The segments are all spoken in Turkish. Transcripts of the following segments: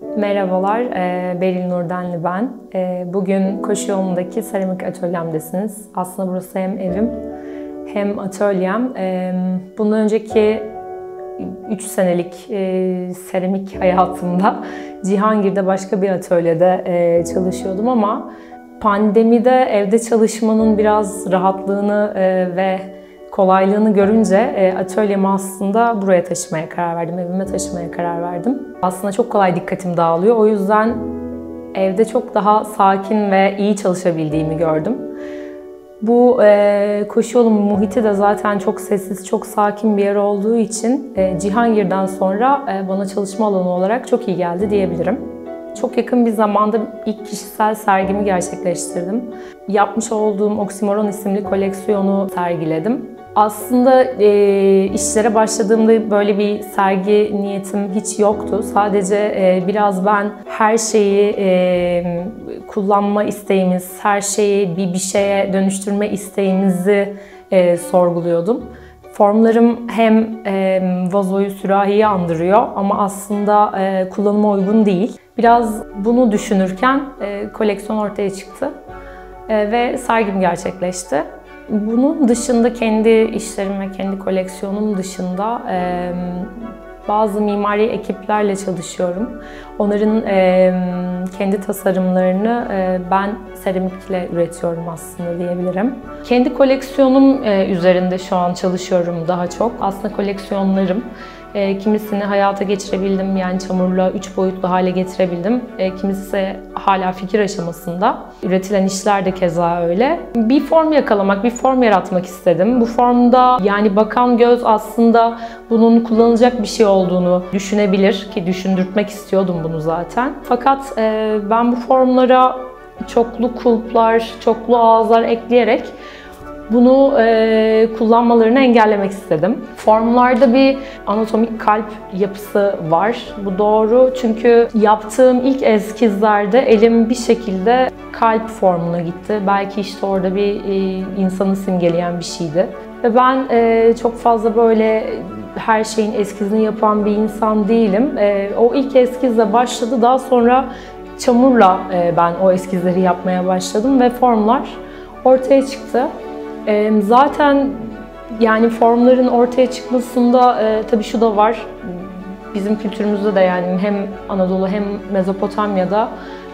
Merhabalar, e, Beril Nurdenli ben. E, Bugün koşu yolundaki seramik atölyemdesiniz. Aslında burası hem evim hem atölyem. E, Bundan önceki 3 senelik seramik hayatımda Cihangir'de başka bir atölyede çalışıyordum ama pandemide evde çalışmanın biraz rahatlığını ve kolaylığını görünce e, atölyemi aslında buraya taşımaya karar verdim, evime taşımaya karar verdim. Aslında çok kolay dikkatim dağılıyor. O yüzden evde çok daha sakin ve iyi çalışabildiğimi gördüm. Bu e, koşu muhiti de zaten çok sessiz, çok sakin bir yer olduğu için e, Cihangir'den sonra e, bana çalışma alanı olarak çok iyi geldi diyebilirim. Çok yakın bir zamanda ilk kişisel sergimi gerçekleştirdim. Yapmış olduğum Oksimoron isimli koleksiyonu sergiledim. Aslında e, işlere başladığımda böyle bir sergi niyetim hiç yoktu. Sadece e, biraz ben her şeyi e, kullanma isteğimiz, her şeyi bir bir şeye dönüştürme isteğimizi e, sorguluyordum. Formlarım hem e, vazoyu, sürahiyi andırıyor ama aslında e, kullanıma uygun değil. Biraz bunu düşünürken e, koleksiyon ortaya çıktı e, ve sergim gerçekleşti. Bunun dışında kendi işlerim ve kendi koleksiyonum dışında e, bazı mimari ekiplerle çalışıyorum. Onların e, kendi tasarımlarını e, ben seramikle üretiyorum aslında diyebilirim. Kendi koleksiyonum e, üzerinde şu an çalışıyorum daha çok. Aslında koleksiyonlarım. E, kimisini hayata geçirebildim yani çamurla üç boyutlu hale getirebildim. E, kimisi hala fikir aşamasında. Üretilen işler de keza öyle. Bir form yakalamak, bir form yaratmak istedim. Bu formda yani bakan göz aslında bunun kullanılacak bir şey olduğunu düşünebilir ki düşündürtmek istiyordum bunu zaten. Fakat e, ben bu formlara çoklu kulplar, çoklu ağızlar ekleyerek bunu e, kullanmalarını engellemek istedim. Formlarda bir anatomik kalp yapısı var. Bu doğru çünkü yaptığım ilk eskizlerde elim bir şekilde kalp formuna gitti. Belki işte orada bir e, insanı simgeleyen bir şeydi. Ve ben e, çok fazla böyle her şeyin eskizini yapan bir insan değilim. E, o ilk eskizle başladı. Daha sonra çamurla e, ben o eskizleri yapmaya başladım ve formlar ortaya çıktı. Zaten yani formların ortaya çıkmasında e, tabii şu da var. Bizim kültürümüzde de yani hem Anadolu hem Mezopotamya'da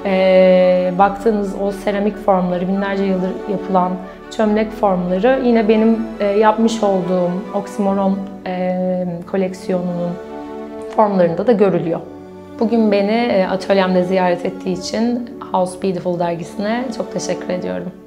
e, baktığınız o seramik formları, binlerce yıldır yapılan çömlek formları yine benim e, yapmış olduğum oksimoron e, koleksiyonunun formlarında da görülüyor. Bugün beni e, atölyemde ziyaret ettiği için House Beautiful dergisine çok teşekkür ediyorum.